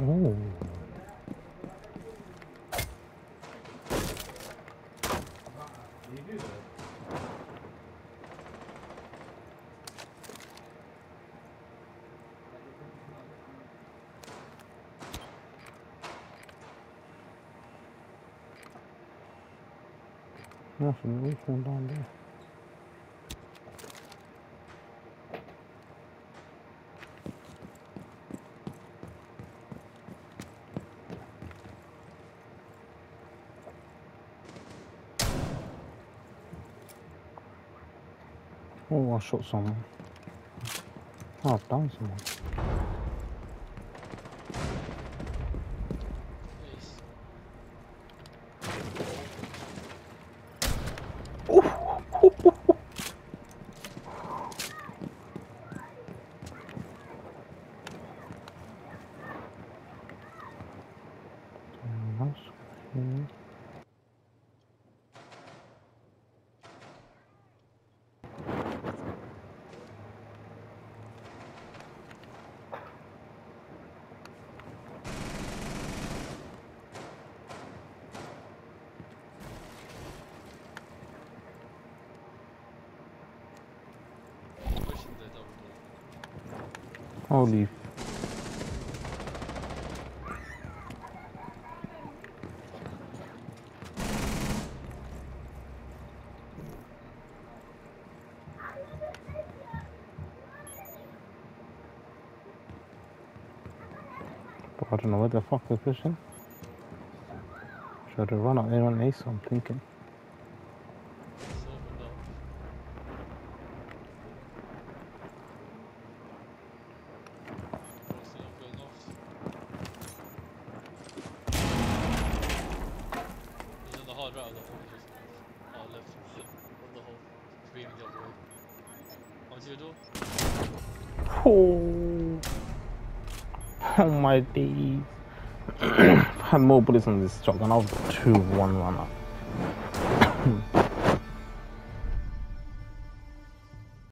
Oh. Nothing, we can down there. Oh, I shot someone. Oh, I've done someone. Nice. Holy. I don't know where the fuck they're pushing. Should have run out there on ace, I'm thinking. Oh, oh my days. I had more bullets on this shotgun. I was 2 1 runner.